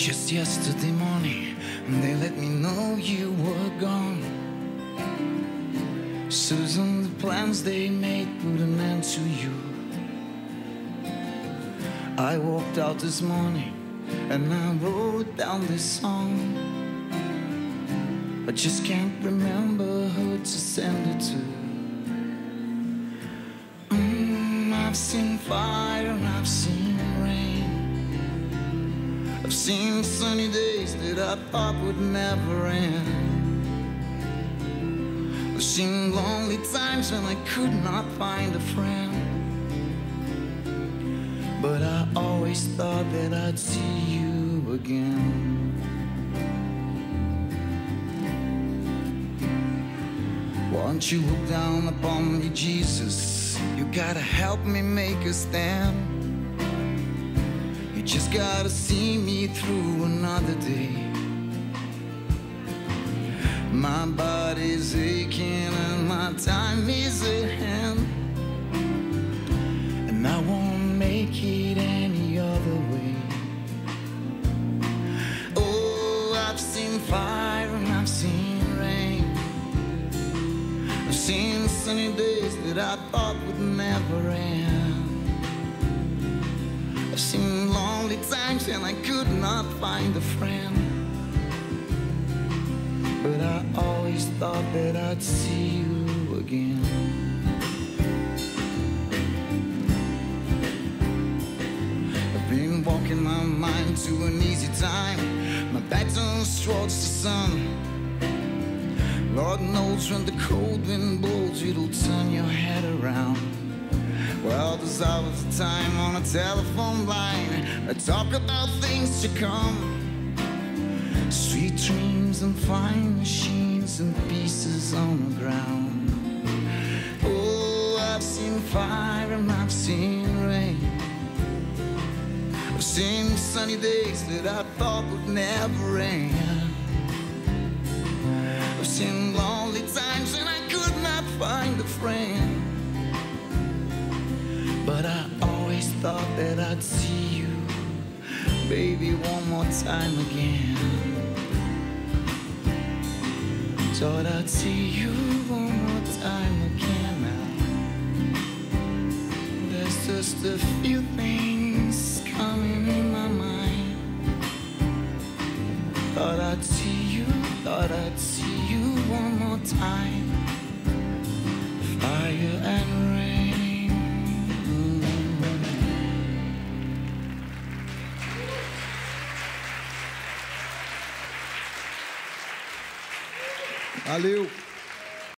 Just yesterday morning, they let me know you were gone. Suzanne, the plans they made put an end to you. I walked out this morning and I wrote down this song. I just can't remember who to send it to. Mm, I've seen fire and I've seen. I've seen sunny days that I thought would never end. I've seen lonely times when I could not find a friend. But I always thought that I'd see you again. Won't you look down upon me, Jesus? You gotta help me make a stand. Just gotta see me through another day. My body's aching and my time is at hand. And I won't make it any other way. Oh, I've seen fire and I've seen rain. I've seen sunny days that I thought would never end. I've seen times and I could not find a friend. But I always thought that I'd see you again. I've been walking my mind to an easy time. My back turns towards the sun. Lord knows when the cold wind blows, it'll turn your head around. Well, there's always a time on a telephone line to talk about things to come. Sweet dreams and fine machines and pieces on the ground. Oh, I've seen fire and I've seen rain. I've seen sunny days that I thought would never end. I've seen lonely times and I could not find a friend. But I always thought that I'd see you, baby, one more time again. Thought I'd see you one more time again now. There's just a few things coming in my mind. Thought I'd see you, thought I'd see you one more time. Valeu.